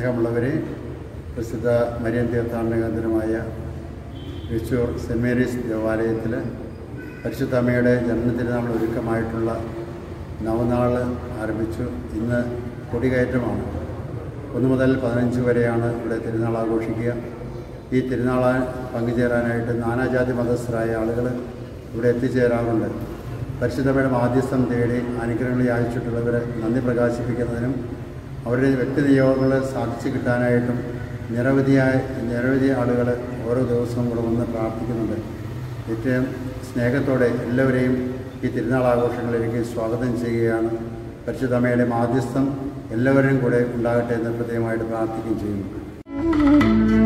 സ്നേഹമുള്ളവരെ പ്രസിദ്ധ മരിയൻ തീർത്ഥാടന കേന്ദ്രമായ വിശൂർ സെന്റ് മേരീസ് ദേവാലയത്തിൽ പരിശുദ്ധമ്മയുടെ നമ്മൾ ഒരുക്കമായിട്ടുള്ള നവനാൾ ആരംഭിച്ചു. ഇന്ന് കൊടികയറ്റമാണ്. ഒന്ന് മുതൽ പതിനഞ്ച് വരെയാണ് ഇവിടെ തിരുനാൾ ആഘോഷിക്കുക. ഈ തിരുനാൾ പങ്കുചേരാനായിട്ട് നാനാജാതി മതസ്ഥരായ ആളുകൾ ഇവിടെ എത്തിച്ചേരാറുണ്ട്. പരിശുദ്ധമ്മയുടെ മാധ്യസ്ഥം തേടി അനുഗ്രഹങ്ങൾ യാചിച്ചിട്ടുള്ളവരെ നന്ദി പ്രകാശിപ്പിക്കുന്നതിനും അവരുടെ വ്യക്തിനിയോഗങ്ങളെ സാക്ഷി കിട്ടാനായിട്ടും നിരവധിയായ നിരവധി ആളുകൾ ഓരോ ദിവസവും ഇവിടെ വന്ന് പ്രാർത്ഥിക്കുന്നുണ്ട്. ഏറ്റവും സ്നേഹത്തോടെ എല്ലാവരെയും ഈ തിരുനാൾ ആഘോഷങ്ങളിലേക്ക് സ്വാഗതം ചെയ്യുകയാണ്. പരിശുദ്ധമ്മയുടെ മാധ്യസ്ഥം എല്ലാവരും കൂടെ ഉണ്ടാകട്ടെ എന്ന് പ്രത്യേകമായിട്ട് പ്രാർത്ഥിക്കുകയും ചെയ്യുന്നു.